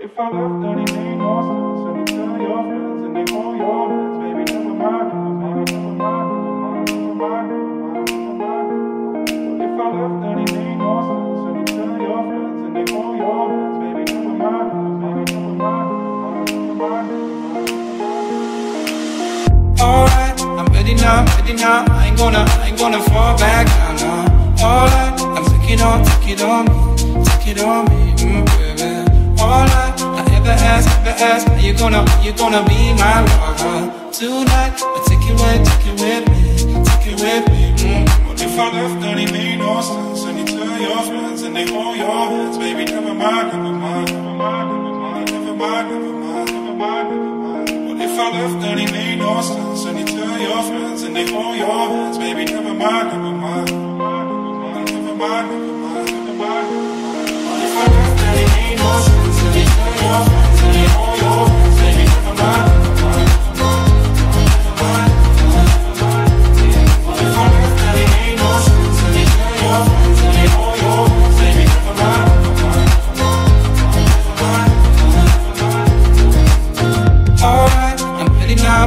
If I left, then it made no. And you tell your friends and they hold your friends baby. Never mind. Alright, I'm ready now, ready now. I ain't gonna, I ain't gonna fall back now, no. Alright, I'm taking on, take it on me, take it on me, mm, baby. Ask, are you gonna, you gonna be my lover tonight? But take it with, take it with me, take it with me, mm. But if I left, then it made no sense. And you tell your friends and they hold your hands, baby. Never mind, never mind, never mind, never mind, never mind, never mind, never mind, never mind. But if I left, then it made no sense. And you tell your friends and they hold your hands, baby. Never mind, never mind,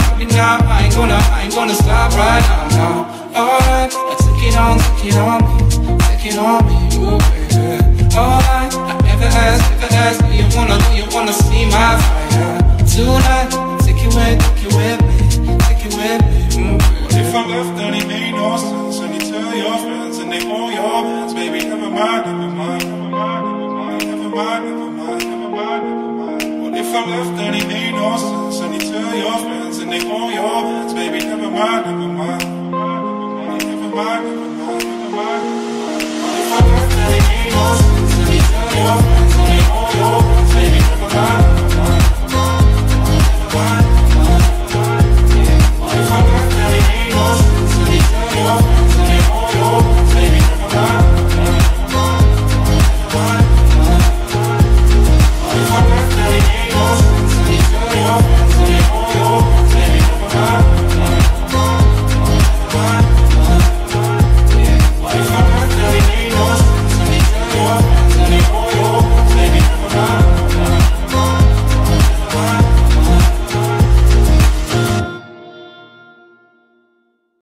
ready now, now. I ain't gonna, I ain't gonna stop right now, no. Alright, I take it on, take it on me, take it on me, ooh baby. Alright, I ever ask, ever ask, do you wanna, do you wanna see my fire tonight? Take it with, take it with me, take it with me, ooh baby. if I left, then it made no sense. And you tell your friends and they hold your hands, baby. Never mind, never mind, never mind, never mind, never mind, never mind, never mind, never if I left, then it made no sense. And you tell they hold your hands, baby. Never mind, never mind, never mind, never mind, never mind, never mind, never mind. time.